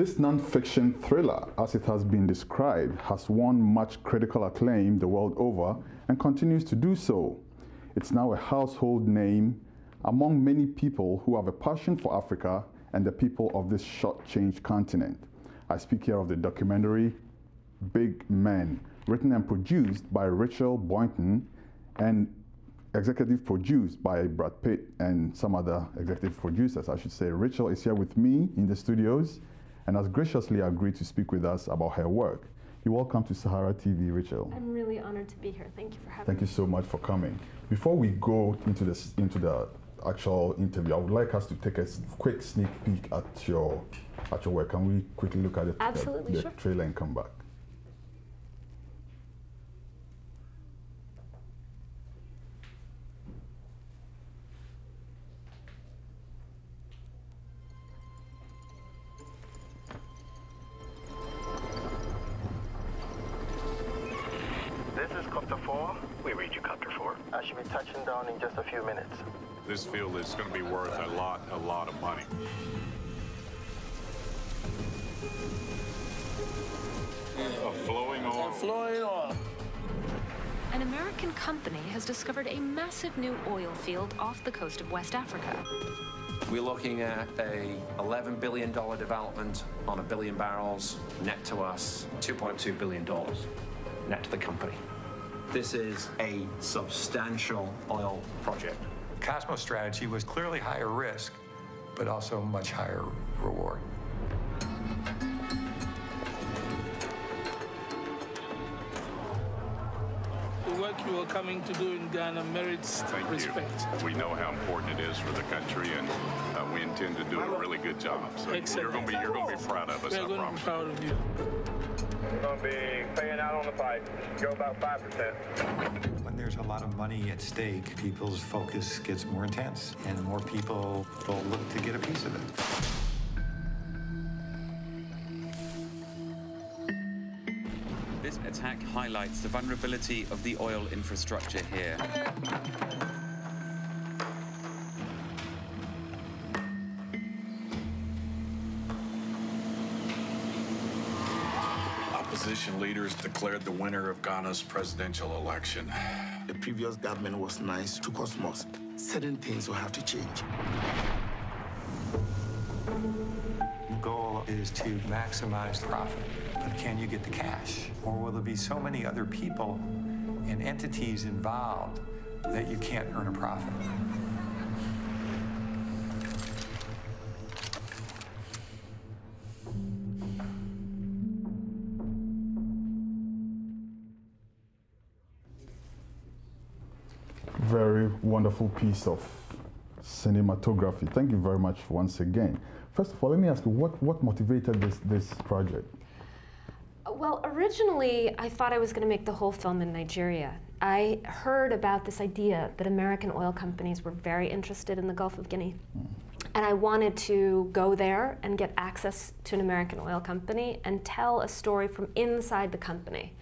This non-fiction thriller, as it has been described, has won much critical acclaim the world over and continues to do so. It's now a household name among many people who have a passion for Africa and the people of this short-changed continent. I speak here of the documentary Big Men, written and produced by Rachel Boynton and executive produced by Brad Pitt and some other executive producers, I should say. Rachel is here with me in the studios and has graciously agreed to speak with us about her work. You're welcome to Sahara TV, Rachel. I'm really honored to be here. Thank you for having Thank me. Thank you so much for coming. Before we go into this into the actual interview, I would like us to take a quick sneak peek at your at your work. Can we quickly look at it, Absolutely, the, the sure. trailer and come back? I should be touching down in just a few minutes. This field is going to be worth a lot, a lot of money. A flowing oil. Flowing on. An American company has discovered a massive new oil field off the coast of West Africa. We're looking at a $11 billion development on a billion barrels, net to us $2.2 billion, net to the company. This is a substantial oil project. Cosmos' strategy was clearly higher risk, but also much higher reward. The work you are coming to do in Ghana merits Thank respect. you. We know how important it is for the country, and uh, we intend to do a really good job. So Excellent. you're going to be you're going to be proud of us. We're I going to be proud of you. We're going to be paying out on the pipe. Go about 5%. When there's a lot of money at stake, people's focus gets more intense, and more people will look to get a piece of it. This attack highlights the vulnerability of the oil infrastructure here. Opposition leaders declared the winner of Ghana's presidential election. The previous government was nice to Cosmos. Certain things will have to change. The goal is to maximize profit, but can you get the cash? Or will there be so many other people and entities involved that you can't earn a profit? Wonderful piece of cinematography. Thank you very much once again. First of all, let me ask you, what, what motivated this, this project? Well, originally, I thought I was going to make the whole film in Nigeria. I heard about this idea that American oil companies were very interested in the Gulf of Guinea. Hmm. And I wanted to go there and get access to an American oil company and tell a story from inside the company.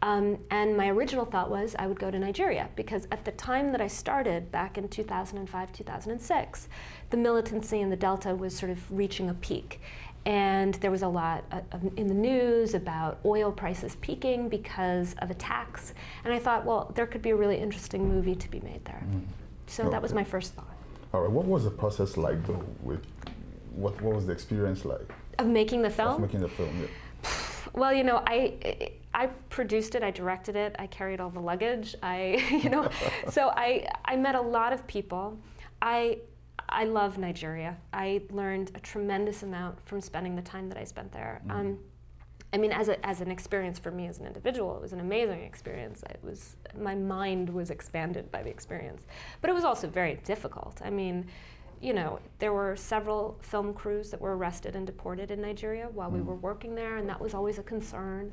Um, and my original thought was I would go to Nigeria because at the time that I started, back in 2005, 2006, the militancy in the Delta was sort of reaching a peak. And there was a lot uh, of- in the news about oil prices peaking because of attacks. And I thought, well, there could be a really interesting movie to be made there. So that was my first thought. All right, what was the process like though? With what, what was the experience like Of making the film? of making the film? Yeah. Well, you know, I I produced it, I directed it, I carried all the luggage. I, you know, so I I met a lot of people. I I love Nigeria. I learned a tremendous amount from spending the time that I spent there. Um, I mean, as, a, as an experience for me as an individual, it was an amazing experience. It was my mind was expanded by the experience, but it was also very difficult. I mean, you know, there were several film crews that were arrested and deported in Nigeria while we were working there, and that was always a concern.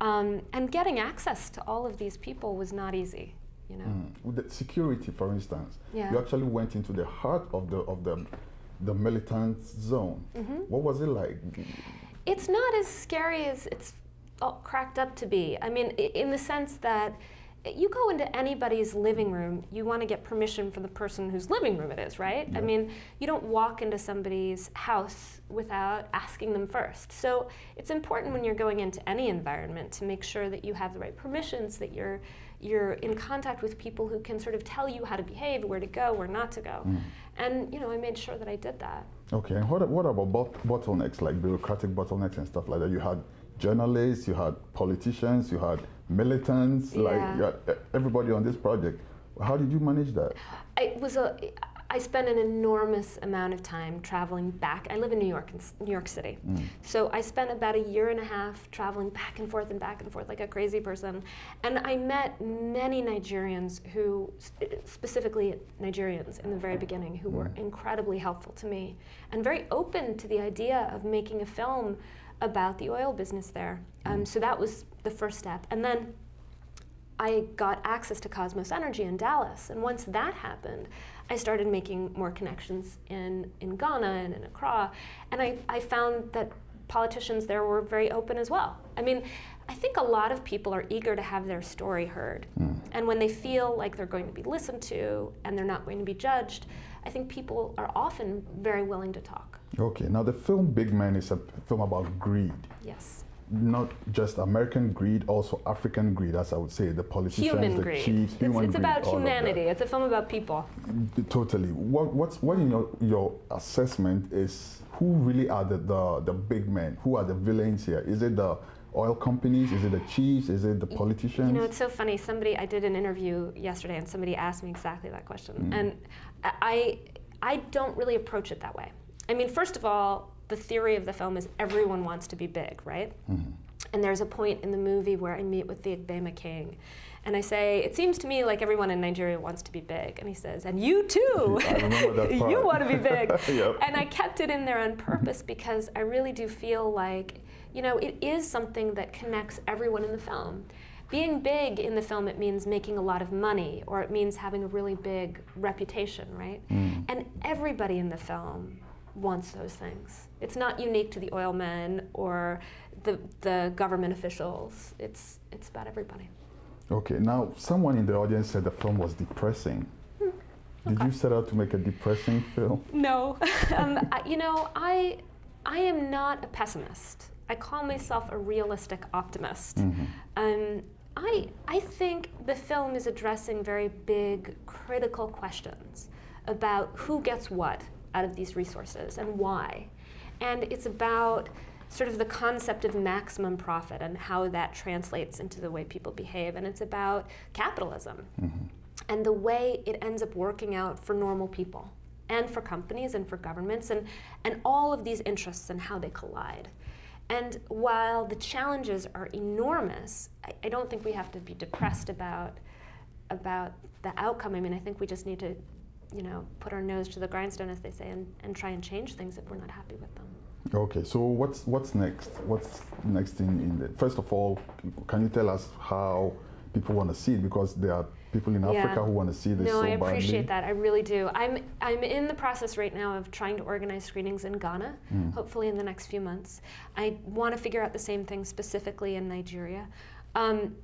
Um, and getting access to all of these people was not easy. You know, Mm. With the security, for instance, Yeah. you actually went into the heart of the of the the militant zone. Mm-hmm. What was it like? it's not as scary as it's all cracked up to be. I mean, i- in the sense that you go into anybody's living room, you want to get permission from the person whose living room it is, right? I mean, you don't walk into somebody's house without asking them first. So it's important when you're going into any environment to make sure that you have the right permissions, that you're you're in contact with people who can sort of tell you how to behave, where to go, where not to go. Mm. And you know, I made sure that I did that. Okay, and what, what about bottlenecks, like bureaucratic bottlenecks and stuff like that? You had journalists, you had politicians, you had militants, like Yeah. you had e- everybody on this project. How did you manage that? It was a. I spent an enormous amount of time traveling back. I live in New York, in New York City. Mm. So I spent about a year and a half traveling back and forth and back and forth like a crazy person. And I met many Nigerians who, specifically Nigerians in the very beginning, who were incredibly helpful to me and very open to the idea of making a film about the oil business there. Um, so that was the first step. And then I got access to Cosmos Energy in Dallas. And once that happened, I started making more connections in, in Ghana and in Accra. And I, I found that politicians there were very open as well. I mean, I think a lot of people are eager to have their story heard. And when they feel like they're going to be listened to and they're not going to be judged, I think people are often very willing to talk. Okay, now the film Big Man is a film about greed. Yes. Not just American greed, also African greed, as I would say, the politicians, Human the greed. chiefs, it's human it's greed, about all of that. humanity. It's a film about people. Totally. What, what's, what in your, your assessment is who really are the, the, the big men? Who are the villains here? Is it the oil companies? Is it the chiefs? Is it the politicians? You know, it's so funny. Somebody, I did an interview yesterday, and somebody asked me exactly that question, Mm. and I, I don't really approach it that way. I mean, first of all, the theory of the film is everyone wants to be big, right? Mm-hmm. And there's a point in the movie where I meet with the Igbema king. And I say, it seems to me like everyone in Nigeria wants to be big. And he says, and you too. I remember that you want to be big. Yep. And I kept it in there on purpose because I really do feel like, you know, it is something that connects everyone in the film. Being big in the film, it means making a lot of money, or it means having a really big reputation, right? Mm. And everybody in the film wants those things. It's not unique to the oil men or the, the government officials. It's, it's about everybody. Okay, now someone in the audience said the film was depressing. Did you set out to make a depressing film? No. um, I, you know, I, I am not a pessimist. I call myself a realistic optimist. Um, I, I think the film is addressing very big, critical questions about who gets what out of these resources and why. And it's about sort of the concept of maximum profit and how that translates into the way people behave. And it's about capitalism mm-hmm. and the way it ends up working out for normal people and for companies and for governments and, and all of these interests and how they collide. And while the challenges are enormous, I, I don't think we have to be depressed about, about the outcome. I mean, I think we just need to, you know, put our nose to the grindstone, as they say, and, and try and change things if we're not happy with them. Okay, so what's what's next? What's next in, in the, first of all, can you tell us how people want to see it? Because there are people in Yeah. Africa who want to see this No, so I badly. appreciate that. I really do. I'm I'm in the process right now of trying to organize screenings in Ghana, Mm. hopefully in the next few months. I want to figure out the same thing specifically in Nigeria. Um,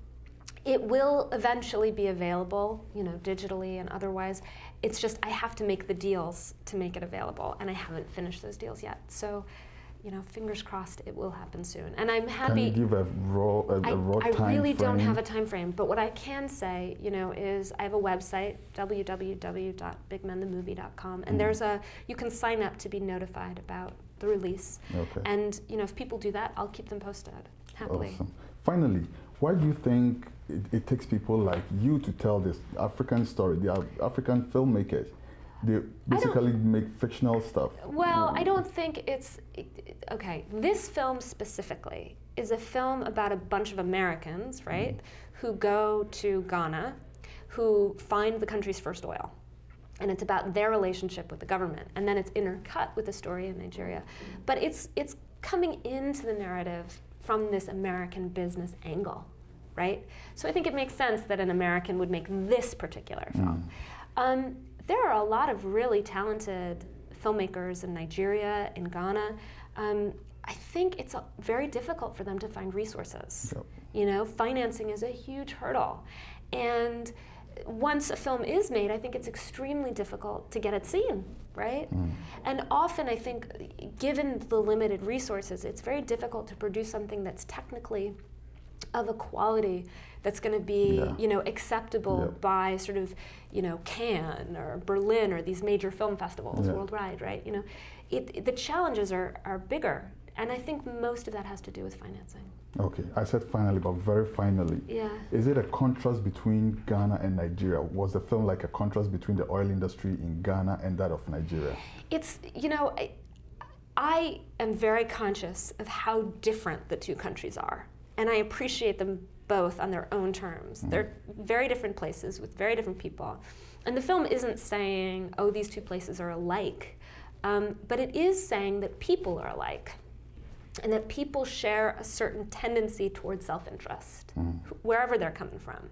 it will eventually be available, you know, digitally and otherwise. It's just I have to make the deals to make it available, and I haven't finished those deals yet. So, you know, fingers crossed, it will happen soon. And I'm happy. Can you give a raw a, I, a raw I time really don't have a time frame, but what I can say, you know, is I have a website www.bigmenthemovie.com, and Mhm. there's a you can sign up to be notified about the release. Okay. And you know, if people do that, I'll keep them posted happily. Awesome. Finally, why do you think it, it takes people like you to tell this African story? The Af- African filmmakers, they basically make fictional stuff. Well, I don't think it's it- it- okay. This film specifically is a film about a bunch of Americans, mm-hmm. right, who go to Ghana, who find the country's first oil. And it's about their relationship with the government. And then it's intercut with the story in Nigeria. But it's it's coming into the narrative from this American business angle, right? So I think it makes sense that an American would make this particular film. Um, there are a lot of really talented filmmakers in Nigeria, in Ghana. Um, I think it's very difficult for them to find resources. You know, financing is a huge hurdle. And once a film is made, I think it's extremely difficult to get it seen, right? Mm. And often, I think, given the limited resources, it's very difficult to produce something that's technically of a quality that's going to be, Yeah. you know, acceptable Yep. by sort of, you know, Cannes or Berlin or these major film festivals Yeah. worldwide, right? You know, it, it- the challenges are, are bigger, and I think most of that has to do with financing. Okay, I said finally, but very finally. Yeah. Is it a contrast between Ghana and Nigeria? Was the film like a contrast between the oil industry in Ghana and that of Nigeria? It's, you know, I, I am very conscious of how different the two countries are, and I appreciate them both on their own terms. They're very different places with very different people. And the film isn't saying, oh, these two places are alike, um, but it is saying that people are alike and that people share a certain tendency towards self interest, wherever they're coming from,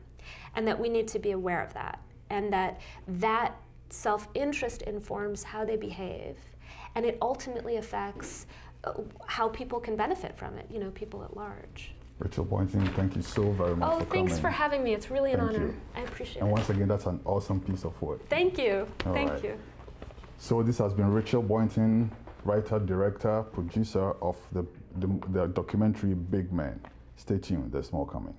and that we need to be aware of that, and that that self interest informs how they behave, and it ultimately affects uh, how people can benefit from it, you know, people at large. Rachel Boynton, thank you so very much Oh, for thanks for having me. It's really an Thank honor. you. I appreciate And it. And once again, that's an awesome piece of work. Thank you. All Thank right. you. So this has been Rachel Boynton, writer, director, producer of the, the, the documentary Big Man. Stay tuned, there's more coming.